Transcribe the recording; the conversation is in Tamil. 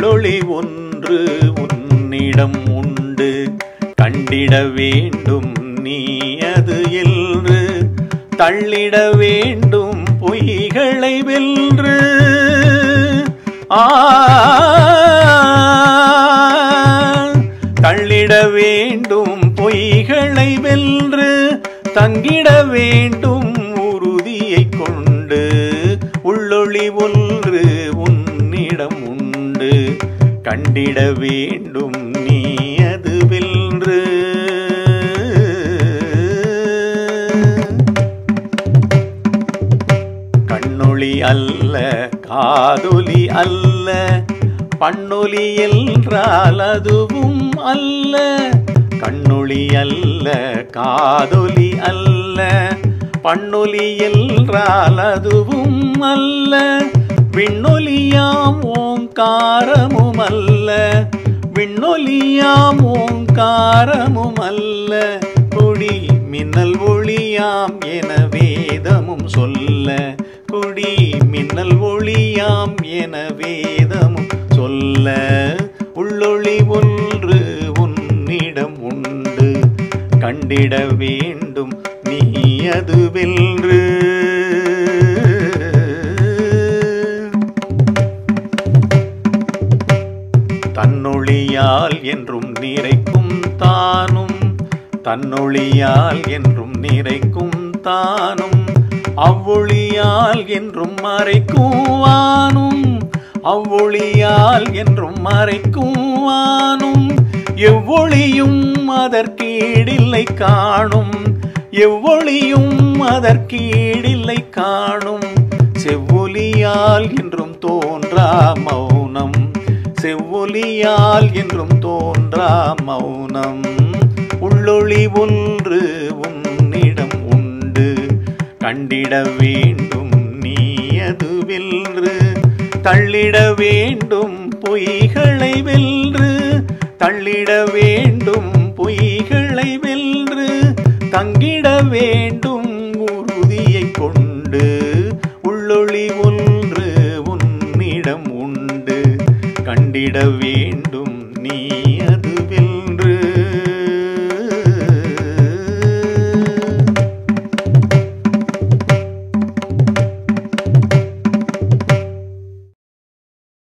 உள்ளொளி ஒன்று உன்னிடம் உண்டு. கண்டிட வேண்டும் நீ அது என்று. தள்ளிட வேண்டும் பொய்களை வென்று. ஆ தள்ளிட வேண்டும் பொய்களை வென்று. தங்கிட வேண்டும் உறுதியை கொண்டு. உள்ளொளி ஒன்று கண்டிட வேண்டும் நீ அது வென்று. கண்ணொளி அல்ல காதொலி அல்ல பண்ணொலி என்றால் அதுவும் அல்ல. கண்ணொளி அல்ல காதொலி அல்ல பண்ணொலி என்றால் அதுவும் அல்ல. விண்ணொலியாம் ஓங்காரமும் அல்ல விண்ணொலியாம் ஓங்காரமும் அல்ல கொடி மின்னல் ஒளியாம் என வேதமும் சொல்ல கொடி மின்னல் ஒளியாம் என வேதமும் சொல்ல. உள்ளொளி ஒன்று உன்னிடம் உண்டு கண்டிட வேண்டும் நீ அது வென்று தன்னொழியால் என்றும் நிறைக்கும் தானும் தன்னொழியால் என்றும் நிறைக்கும் தானும் அவ்வொழியால் என்றும் மறைக்கும் வானும் அவ்வொழியால் என்றும் மறைக்கும் வானும் எவ்வொழியும் அதற்கீடில்லை காணும் எவ்வொழியும் அதற்கீடில்லை காணும் செவ்வொலியால் என்றும் தோன்றா மௌனம் செவ்வொலியால் என்றும் தோன்றா மௌனம். உள்ளொளி ஒன்று உன்னிடம் உண்டு. கண்டிட வேண்டும் நீ அது வென்று தள்ளிட வேண்டும் பொய்களை வென்று. தள்ளிட வேண்டும் பொய்களை வென்று. தங்கிட வேண்டும் உறுதியை கொண்டு. உள்ளொளி ஒன்று உன்னிடம் உண்டு கண்டிட வேண்டும்.